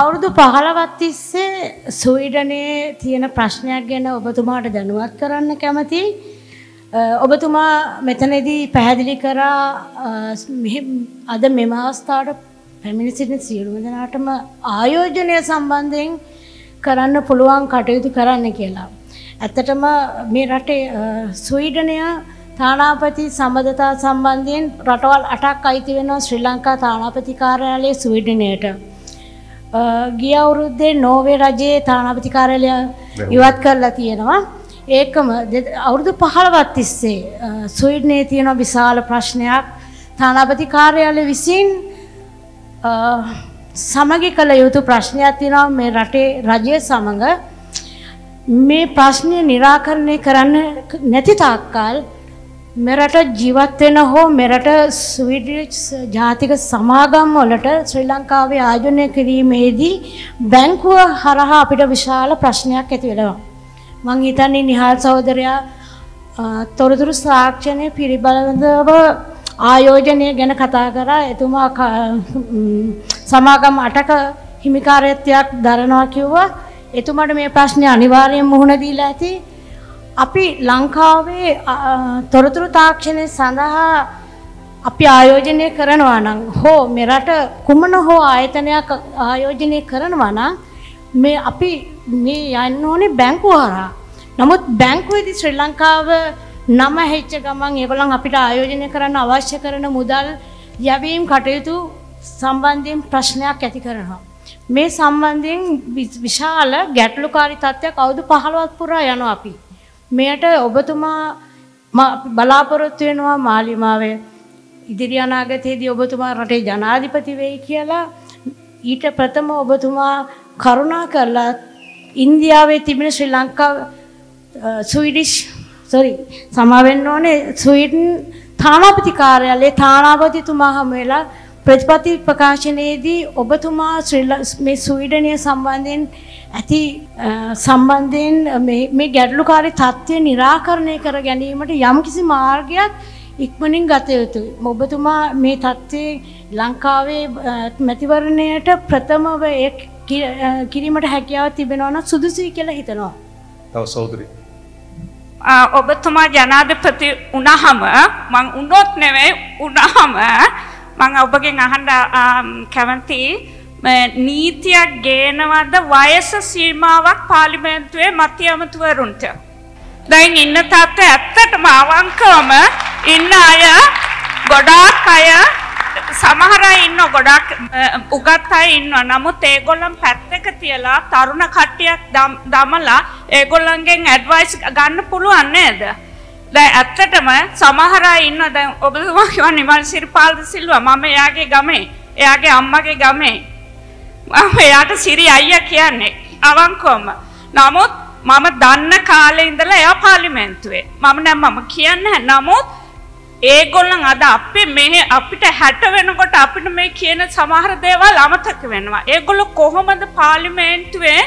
අවුරුදු පහළවත් තිස්සේ සුවිඩනයේ තියෙන ප්‍රශ්නයක් ගැන ඔබතුමාට දැනුවත් කරන්න කැමති. ඔබතුමා මෙතනදී පැහැදිලි කරා අද මෙම අවස්ථාවට පැමිණි සිටින සියලුම දෙනාටම ආයෝජනය සම්බන්ධයෙන් කරන්න පුළුවන් කටයුතු කරන්න කියලා. ඇත්තටම මේ රටේ ස්වීඩනය තානාපති සම්බධතා සම්බන්ධයෙන් රටවල් අටක් අයිති වෙනවා ශ්‍රී ලංකා තානාපති කාර්යාලයේ ස්වීඩනයට. ගිය අවුරුද්දේ නෝවේ රජයේ තානාපති කාර්යාලය ඉවත් කරලා තියෙනවා. ඒකම අවුරුදු පහළවත් තිස්සේ ස්වීඩනයේ තියෙන විශාල ප්‍රශ්නයක් තානාපති කාර්යාලය විසින් සමගි කළ යුතු ප්‍රශ්නයක් තියෙනවා මේ රටේ රජය සමඟ මේ ප්‍රශ්නය නිරාකරණය කරන්න නැති තාක්කල් මෙරට ජීවත් වෙන හෝ මෙරට ස්වීඩිෂ් ජාතික සමාගම් වලට ශ්‍රී ලංකාවේ ආයෝජනය කිරීමේදී බැංකුව හරහා අපිට විශාල ප්‍රශ්නයක් ඇති වෙනවා. මං හිතන්නේ නිහාල් සහෝදරයා තොරතුරු සාක්ෂණය පිළිබඳව ආයෝජනය ගැන කතා කරා. එතුමා සමාගම් අටක හිමිකාරයත්වයක් දරනවා කිව්වා. එතුමට මේ ප්‍රශ්නය අනිවාර්යෙන් මුහුණ දීලා ඇති. අපි ලංකාවේ තොරතුරු තාක්ෂණය සඳහා අපි ආයෝජනය කරනවා නම් හෝ මෙරට කුමන හෝ ආයතනයක් ආයෝජනය කරනවා නම් මේ අපි මේ යන්න ඕනේ බැංකුව හරහා. නමුත් බැංකුවේදී ශ්‍රී ලංකාව නම හෙච්ච ගමන් ඒගොල්ලන් අපිට ආයෝජනය කරන්න අවශ්‍ය කරන මුදල් යැවීම් කටයුතු සම්බන්ධයෙන් ප්‍රශ්නයක් ඇති කරනවා. මේ සම්බන්ධයෙන් විශාල ගැටලුකාරී තත්ත්වයක් අවුරුදු 15ක් පුරා යනවා අපි. මෙයට ඔබතුමා බලාපොරොත්තු වෙනවා මාලිමාවේ ඉදිරි අනාගතයේදී ඔබතුමා රටේ ජනාධිපති වෙයි කියලා. ඊට ප්‍රථම ඔබතුමා කරුණා කරලා ඉන්දියාවේ තිබෙන ශ්‍රී ලංකා ස්වීඩිෂ් සොරි සමාවෙන්න ඕනේ ස්වීඩන් තානාපති කාර්යාලයේ තානාපතිතුමා හමු වෙලා ප්‍රතිපත්ති ප්‍රකාශනයේදී ඔබතුමා මේ ස්වීඩනය සම්බන්ධයෙන් ඇති සම්බන්ධයෙන් මේ ගැටලුකාරී තත්ත්වය නිරාකරණය කර ගැනීමට යම්කිසි මාර්ගයක් ඉක්මනින් ගත යුතුයි. ඔබතුමා මේ තත්ත්වයේ ලංකාවේ මැතිවරණයට ප්‍රථමව කිරීමට හැකියාව තිබෙනවා නම් සුදුසුයි කියලා හිතනවා. තව සහෝදරී ඔබතුමා ජනාධිපති වුණහම මං උනොත් නෙවෙයි වුණහම මං ඔබගෙන් අහන්න කැමති නීතියක් ගේනවද වයස සීමාවක් පාර්ලිමේන්තුවේ මධ්‍ය අමතුවරුන්ට. දැන් ඉන්න තත්ත්වය ඇත්තටම අවංකවම ඉන්න අය ගොඩාක් අය සමහර අය ඉන්න ගොඩක් උගත් අය ඉන්නවා. නමුත් ඒගොල්ලන් පැත්තක තියලා තරුණ කට්ටියක් දමලා ඒගොල්ලන්ගෙන් ඇඩ්වයිස් ගන්න පුළුවන් නේද? දැන් ඇත්තටම සමහර අය ඉන්න දැන් ඔබතුමා කියවන නිමල් සිරිපාල්ද සිල්වා මම එයාගේ ගමේ එයාගේ අම්මගේ ගමේ මම එයාට සිරි අයියා කියන්නේ. අවංකවම. නමුත් මම දන්න කාලේ ඉඳලා එයා පාර්ලිමේන්තුවේ. මම නෑ මම කියන්නේ නමුත් ඒගොල්ලන් අද අපේ මෙහෙ අපිට 60 වෙනකොට අපිට මේ කියන සමහර දේවල් අමතක වෙනවා. ඒගොල්ලෝ කොහොමද පාර්ලිමේන්තුවේ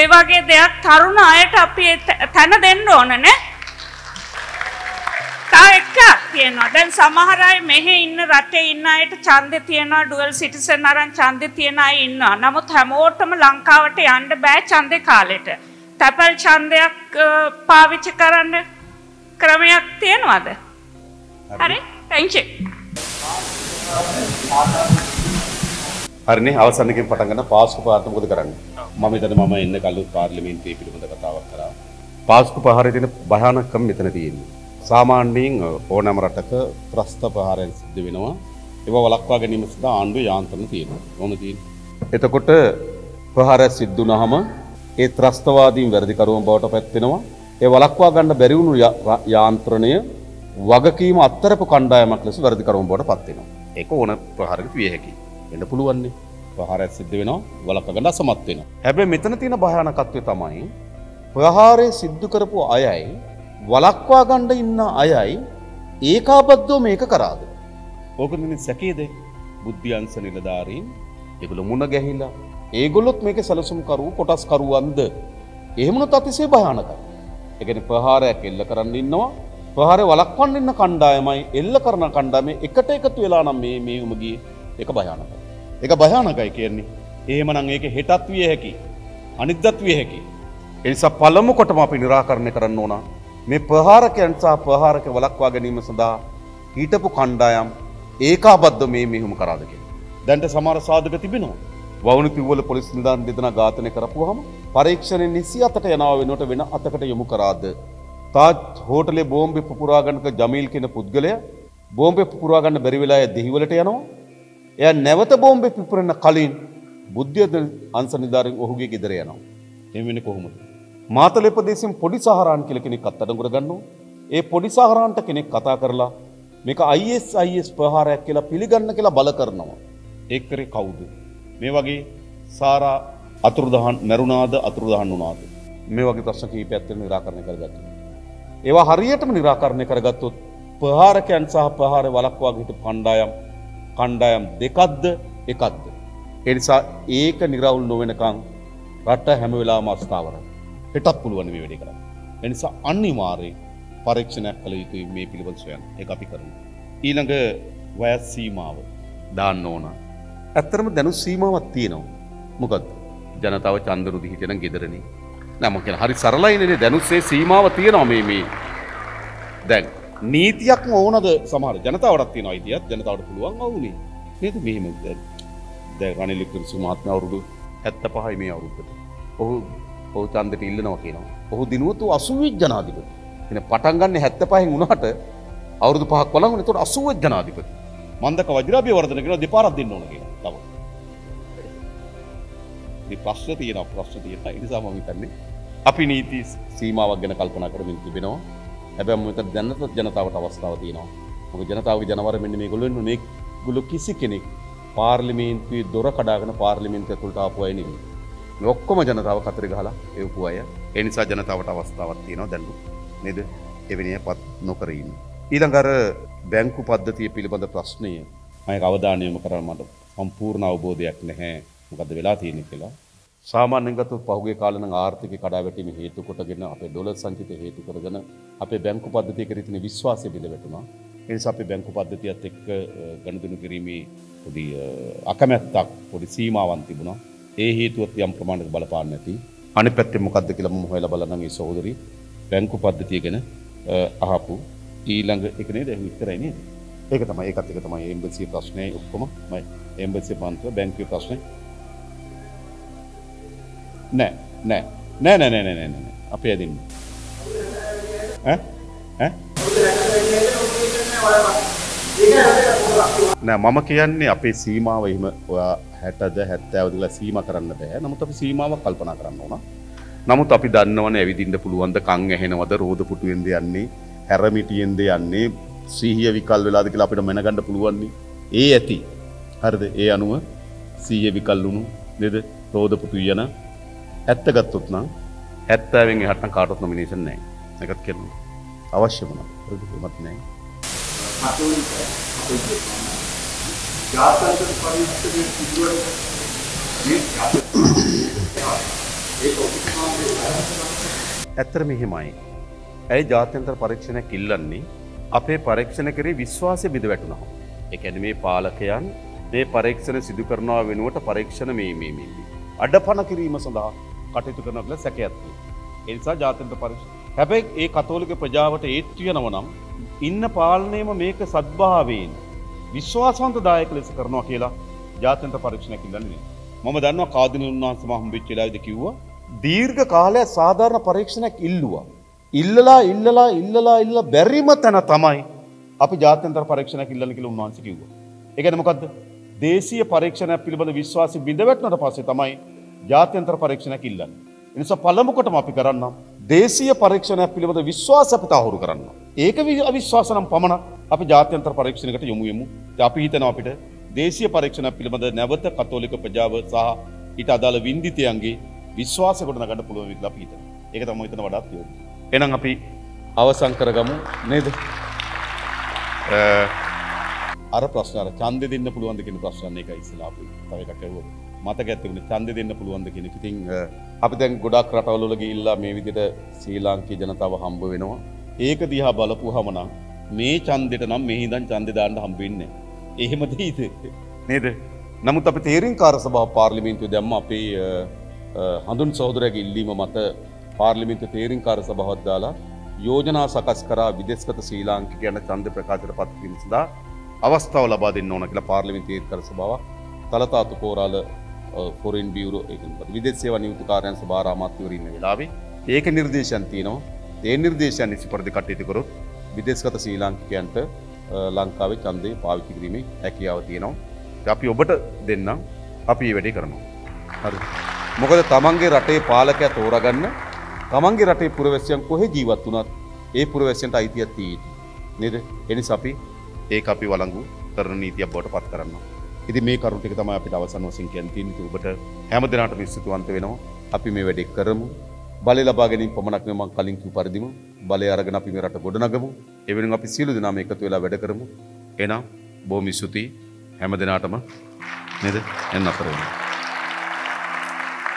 ඒ වගේ දෙයක් තරුණ අයට අපි තැන දෙන්න ඕන නේ? තව එකක් තියෙනවා. දැන් සමහර අය මෙහෙ ඉන්න රටේ ඉන්න අයට ඡන්දේ තියෙනවා ඩුවල් සිටිසන් අරන් ඡන්දේ තියෙන අය ඉන්නවා. නමුත් හැමෝටම ලංකාවට යන්න බෑ ඡන්දේ කාලෙට. තැපල් ඡන්දයක් පාවිච්චි කරන්න ක්‍රමයක් තියෙනවද? හරි. thank you. හරිනේ අවසන්කෙන් පටන් ගන්න පාස්කු පාර්ත මොකද කරන්නේ? මම හිතන්නේ මම එන්න කලින් පාර්ලිමේන්තුවේ පිළිබඳ කතාවක් කරා. පාස්කු පහරේ තියෙන භයානකම මෙතන තියෙන්නේ. සාමාන්‍යයෙන් ඕනෑම රටක ත්‍රස්ත ප්‍රහාරයන් සිද්ධ වෙනවා. ඒවා වළක්වා ගැනීම සඳහා ආණ්ඩුවේ යාන්ත්‍රණ තියෙනවා. කොහොමද තියෙන්නේ? එතකොට ප්‍රහාරයක් සිද්ධ වුණාම ඒ ත්‍රස්තවාදීන් වැරදිකරුවන් බවට පත් වෙනවා. ඒ වළක්වා ගන්න බැරි වුණු යාන්ත්‍රණය වගකීම අත්තරපු කණ්ඩායමක් ලෙස වැරදිකරුවන් බවට පත් වෙනවා. ඒක ඕන ප්‍රහාරයකට විය හැකියි. වෙන්න පුළුවන්නේ. ප්‍රහාරයක් සිද්ධ වෙනවා වළක්වා ගන්න අසමත් වෙනවා. හැබැයි මෙතන තියෙන භයානකත්වය තමයි ප්‍රහාරය සිද්ධ කරපු අයයි වලක්වා ගණ්ඩ ඉන්න අයයි ඒකාබද්ධෝ මේක කරාද. ඕකනි සැකේද බුද්ධියන්ස නිලධාරීන් එගුල මුණ ගැහිලා ඒගොල්ලොත් මේක සැලසුම්කරු කොටස් කරුවන්ද එහෙමනු අතිසේ භයානක. එකන ප්‍රහාරයක් එල්ල කරන්න ඉන්නවා ප්‍රහාර වලක්වන්න ඉන්න කණ්ඩායමයි එල්ල කරන කණ්ඩාම එකට එකතු වෙලා නම් මේ මේමගේ එක භයානකයි. එක භයානකයි කියන්නේ එහෙමනම් ඒක හෙටත් විය හැකි. අනිද්දත් විය හැකි. එනිසා පළමු කොටම අපි නිරාකරණය කරන්න ඕන මේ ප්‍රහාරකයන් සහ ප්‍රහාරක වලක්වා ගැනීම සඳහා හිටපු කණ්ඩායම් ඒකාබද්ධ මේ මෙහුම කරාද කියලා. දැන්ට සමහර සාධක තිබෙනවා. වවුණු තිව්වල පොලිස් නිලධාරීන් දෙදෙනා ඝාතනය කරපුවාම පරීක්ෂණය 27ට යනවා වෙනුවට වෙන අතකට යොමු කරාද? තාජ් හෝටලේ බෝම්බේ පුපුරා ගන්නක ජමීල් කියන පුද්ගලයා බෝම්බේ පුපුරා ගන්න බැරි වෙලා එයා දෙහිවලට යනවා. එයා නැවත බෝම්බේ පුපුරන කලින් බුද්ධිය අංශ නිලධාරීන් ඔහුගේ ගෙදර යනවා. එහෙම වෙන්නේ කොහොමද? මාතලේ ප්‍රදේශයෙන් පොඩි සහරාන් කියලා කෙනෙක් අත්අඩංගුවට ගන්නවා. ඒ පොඩි සහරාන්ට කෙනෙක් කතා කරලා මේක ISIS ප්‍රහාරයක් කියලා පිළිගන්න කියලා බල කරනවා. ඒ කරේ කවුද? මේ වගේ සාරා අතුරුදහන් මරුණාද අතුරුදහන් වුණාද? මේ වගේ ප්‍රශ්න කිහිපයක් තියෙන निराකරණය කරගත්තා. ඒවා හරියටම निराකරණය කරගත්තොත් ප්‍රහාරකයන් සහ ප්‍රහාර වළක්වා හිටපු කණ්ඩායම් කණ්ඩායම් දෙකක්ද එකක්ද. එනිසා ඒක නිරවුල් නොවෙනකං රට හැම වෙලාම අස්ථාවරයි. හෙටත් පුළුවන් මේ වැඩේ කරන්න. ඒ නිසා අනිවාර්යයෙන් පරීක්ෂණයක් කළ යුතුයි මේ පිළිබඳ සොයන්න. ඒක අපි කරමු. ඊළඟ වයස් සීමාව දාන්න ඕන. ඇත්තරම දැනු සීමාවක් තියෙනවා. මොකද ජනතාව චන්දරුදි හිටියනම් ගෙදරනේ. නෑ මම කියන හරි සරලයිනේ දැනුස්සේ සීමාව තියෙනවා මේ මේ. දැන් නීතියක්ම ඕනද සමහර ජනතාවටත් තියෙනවා අයිතියක් ජනතාවට පුළුවන් වුණේ. නේද මෙහෙම දැන් දැන් රනිල් වික්‍රමසිංහ මහත්මයා අවුරුදු 75යි මේ අවුරුද්දට. ඔහු ඔහු ඡන්දෙට ඉල්ලනවා කියනවා. ඔහු දිනුවතු 80 ජනාධිපති. එන පටන් ගන්න 75න් වුණාට අවුරුදු පහක් වළංගුනේ. ඒතකොට 80 ජනාධිපති. මන්දක වජිරාභිය වර්ධන කියනවා දෙපාරක් දෙන්න ඕන කියනවා. තව. මේ ප්‍රශ්න තියෙනවා ප්‍රශ්න තියෙනවා. ඒ නිසා මම හිතන්නේ අපි නීති සීමාවක් ගැන කල්පනා කරමින් තිබෙනවා. හැබැයි මම හිතන්නේ දැනටත් ජනතාවට අවස්ථාව තියෙනවා. මොකද ජනතාවගේ ජනවර මෙන්න මේගොල්ලෝ ඉන්න මේගොල්ලෝ කිසි කෙනෙක් පාර්ලිමේන්තුවේ දොර කඩාගෙන පාර්ලිමේන්තුව ඇතුළට ආපු අය නෙවෙයි. මේ ඔක්කොම ජනතාව කතරේ ගහලා එවපු අය. ඒ නිසා ජනතාවට අවස්ථාවක් තියෙනවා දැන් නේද? එවැනි අය පත් නොකර ඉන්න. ඊළඟ අර බැංකු පද්ධතිය පිළිබඳ ප්‍රශ්නය මම අවධානය යොමු කරන්න මට සම්පූර්ණ අවබෝධයක් නැහැ. මොකද වෙලා තියෙන්නේ කියලා. සාමාන්‍යයෙන් ගත්තොත් පහුගිය කාලේ නම් ආර්ථික කඩාවැටීම හේතු කොටගෙන අපේ ඩොලර් සංචිතය හේතු කරගෙන අපේ බැංකු පද්ධතිය කෙරෙහි තියෙන විශ්වාසය බිඳ වැටුණා. ඒ නිසා අපි බැංකු පද්ධතියත් එක්ක ගනුදෙනු කිරීමේ පොඩි අකමැත්තක් පොඩි සීමාවන් තිබුණා. ඒ හේතුවත් යම් ප්‍රමාණයක බලපාන්න ඇති. අනිත් පැත්තේ මොකද්ද කියලා මම හොයලා බලනනම් ඒ සහෝදරි බැංකු පද්ධතිය ගැන අහපු ඊළඟ එක නේද? විතරයි නේද? ඒක තමයි ඒකත් එක තමයි එම්බසි ප්‍රශ්නේ ඔක්කොම. මම එම්බසි පන්තිව බැංකුවේ ප්‍රශ්නේ නෑ. නෑ නෑ නෑ නෑ නෑ නෑ. අපි ඇදින්න. ඈ? ඈ? නෑ මම කියන්නේ අපේ සීමාව එහෙම ඔයා 60ද 70 දලා සීමා කරන්න බෑ. නමුත් අපි සීමාවක් කල්පනා කරන්න ඕන. නමුත් අපි දන්නවනේ ඇවිදින්න පුළුවන් ද කන් ඇහෙනවද රෝද පුටුවෙන්ද යන්නේ හැරමිටියෙන්ද යන්නේ සීහිය විකල් වෙලාද කියලා අපිට මැනගන්න පුළුවන් ඒ ඇති. හරිද? ඒ අනුව සීහිය විකල් වුණු නේද? රෝද පුටු යන ඇත්ත ගත්තොත් නම් 70වෙන් එහාට නම් කාටවත් නොමිනේෂන් නැහැ. ඒකත් කියන්න අවශ්‍ය වුණා. හරිද? එහෙමත් නැහැ. කතෝලික අපේ ජාතක පරිස්සමේ සිදුවන මේ ඒක ඇත්තර මෙහෙමයි. ඇයි ජාත්‍යන්තර පරීක්ෂණයක් ඉල්ලන්නේ අපේ පරීක්ෂණ කරේ විශ්වාසය බිඳ වැටුණා. ඒ කියන්නේ මේ පාලකයන් මේ පරීක්ෂණ සිදු කරනවා වෙනුවට පරීක්ෂණ මේ මේ මේ අඩපණ කිරීම සඳහා කටයුතු කරනවා කියලා සැකයක් තියෙනවා. ඒ නිසා ජාත්‍යන්තර පරීක්ෂණ. හැබැයි ඒ කතෝලික ප්‍රජාවට ඒත්තු වෙනව නම් ඉන්න පාලනයම මේක සද්භාවයෙන් විශ්වාසවන්තදායක ලෙස කරනවා කියලා ජාත්‍යන්තර පරීක්ෂණයක් ඉල්ලන්නේ. මම දන්නවා කාදින උන්වහන්සේ මම හම්බෙච්ච වෙලාවේදී කිව්වා දීර්ඝ කාලයක් සාධාරණ පරීක්ෂණයක් ඉල්ලුවා. ඉල්ලලා ඉල්ලලා ඉල්ලලා ඉල්ල බැරිම තැන තමයි අපි ජාත්‍යන්තර පරීක්ෂණයක් ඉල්ලන්න කියලා උන්වහන්සේ කිව්වා. ඒ කියන්නේ මොකද්ද? දේශීය පරීක්ෂණයක් පිළිබඳ විශ්වාසය බිඳවැටුණට පස්සේ තමයි ජාත්‍යන්තර පරීක්ෂණයක් ඉල්ලන්නේ. ඒ නිසා පළමුකොටම අපි කරන්නම් දේශීය පරීක්ෂණයක් පිළිබඳ විශ්වාසය අපි තහවුරු කරන්න. ඒක අවිශ්වාස නම් පමණක් අපි ජාත්‍යන්තර පරීක්ෂණයකට යොමු වෙමු. අපි හිතනවා අපිට දේශීය පරීක්ෂණයක් පිළිබඳ නැවත කතෝලික ප්‍රජාව සහ ඊට අදාළ වින්දිතයන්ගේ විශ්වාසය ගොඩනගන්න පුළුවන් විදිහට අපි හිතනවා. ඒක තමයි හිතන වඩාත් යෝග්‍ය. එහෙනම් අපි අවසන් කරගමු නේද? අර ප්‍රශ්න අර ඡන්දෙ දෙන්න පුළුවන්ද කියන ප්‍රශ්න එකයි ඉස්සලා අපි තව එකක් ඇහුවා. මතක ඇතිවුණේ ඡන්දෙ දෙන්න පුළුවන්ද කියන එක. ඉතින් අපි දැන් ගොඩක් රටවල් වල ගිහිල්ලා මේ විදිහට ශ්‍රී ලාංකීය ජනතාව හම්බ වෙනවා. ඒක දිහා බලපුවාම නම් මේ ඡන්දෙට නම් මේ හිඳන් ඡන්දෙ දාන්න හම්බ වෙන්නේ නැහැ. එහෙම දෙයිද? නේද? නමුත් අපි තේරීම්කාර සභාව පාර්ලිමේන්තුවේ දැම්ම අපේ අ, අ, හඳුන් සහෝදරයාගේ ඉල්ලීම මත පාර්ලිමේන්තු තේරීම්කාර සභාවක් දාලා යෝජනා සකස් කරා විදේශගත ශ්‍රී ලාංකිකයන් ඡන්ද ප්‍රකාශයට පත් කිරීම සඳහා අවස්ථාව ලබා දෙන්න ඕන කියලා පාර්ලිමේන්තු තීරණකර සභාවක් තලතාතු කෝරාල ෆොරින් බියුරෝ ඒ කියන්නේ විදේශ සේවා නියුක්ත කාර්යාංශ භාර අමාත්‍යවරු ඉන්න වෙලාවේ ඒක නිර්දේශයන් තියෙනවා. ඒ නිර්දේශයන් නිසි පරිදි කටයුතු කරොත් විදේශගත ශ්‍රී ලාංකිකයන්ට අ, ලංකාවේ ඡන්දය පාවිච්චි කිරීමේ හැකියාව තියෙනවා. ඉතින් අපි ඔබට දෙන්නම්. අපි මේ වැඩේ කරනවා. හරි. මොකද තමන්ගේ රටේ පාලකයා තෝරගන්න තමන්ගේ රටේ පුරවැසියන් කොහෙ ජීවත් වුණත් ඒ පුරවැසියන්ට අයිතියක් තියෙන්නේ නේද? එනිසා අපි ඒක අපි වළංගු කරන නීතියක් බවට පත් කරනවා. ඉතින් මේ කරුණ ටික තමයි අපිට අවසන් වශයෙන් කියන්න තියෙන්නේ. ඉතින් ඔබට හැම දිනකටම ස්තුතිවන්ත වෙනවා. අපි මේ වැඩේ කරමු. බලය ලබා ගැනීම පමණක් නෙවෙයි මම කලින් කිව් පරිදිම. බලය අරගෙන අපි මේ රට ගොඩනගමු. ඒ වෙනුවෙන් අපි සියලු දෙනාම එකතු වෙලා වැඩ කරමු. එහෙනම් බොහොම ස්තුතියි. හැම දිනකටම නේද? එන්න අතර වෙනවා